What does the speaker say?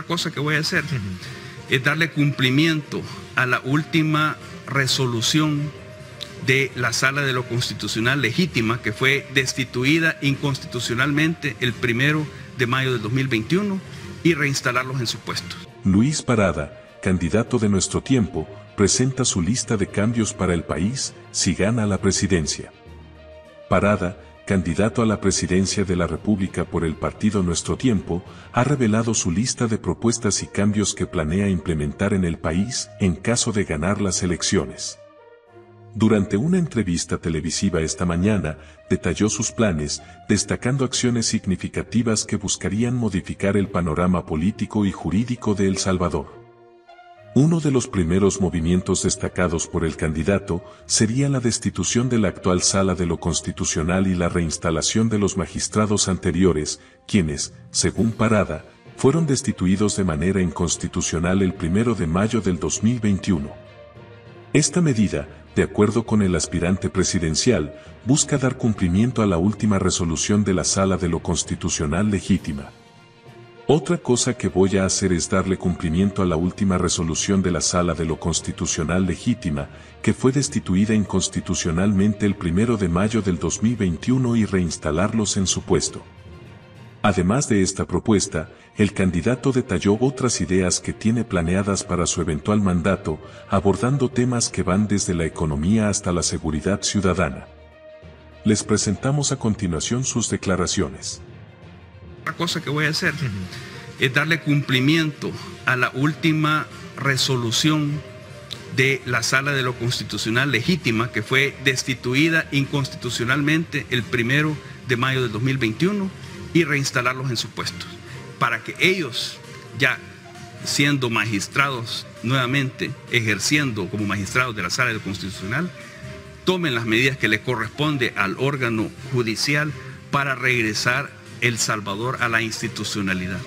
La cosa que voy a hacer es darle cumplimiento a la última resolución de la Sala de lo Constitucional Legítima que fue destituida inconstitucionalmente el primero de mayo del 2021 y reinstalarlos en su puesto. Luis Parada, candidato de nuestro tiempo, presenta su lista de cambios para el país si gana la presidencia. Parada, candidato a la presidencia de la República por el partido Nuestro Tiempo, ha revelado su lista de propuestas y cambios que planea implementar en el país en caso de ganar las elecciones. Durante una entrevista televisiva esta mañana, detalló sus planes, destacando acciones significativas que buscarían modificar el panorama político y jurídico de El Salvador. Uno de los primeros movimientos destacados por el candidato sería la destitución de la actual sala de lo constitucional y la reinstalación de los magistrados anteriores, quienes, según Parada, fueron destituidos de manera inconstitucional el primero de mayo del 2021. Esta medida, de acuerdo con el aspirante presidencial, busca dar cumplimiento a la última resolución de la Sala de lo Constitucional Legítima. Otra cosa que voy a hacer es darle cumplimiento a la última resolución de la Sala de lo Constitucional Legítima, que fue destituida inconstitucionalmente el primero de mayo del 2021 y reinstalarlos en su puesto. Además de esta propuesta, el candidato detalló otras ideas que tiene planeadas para su eventual mandato, abordando temas que van desde la economía hasta la seguridad ciudadana. Les presentamos a continuación sus declaraciones. La cosa que voy a hacer es darle cumplimiento a la última resolución de la Sala de lo Constitucional Legítima que fue destituida inconstitucionalmente el primero de mayo del 2021 y reinstalarlos en sus puestos, para que ellos, ya siendo magistrados nuevamente, ejerciendo como magistrados de la sala del constitucional, tomen las medidas que le corresponde al órgano judicial para regresar El Salvador a la institucionalidad.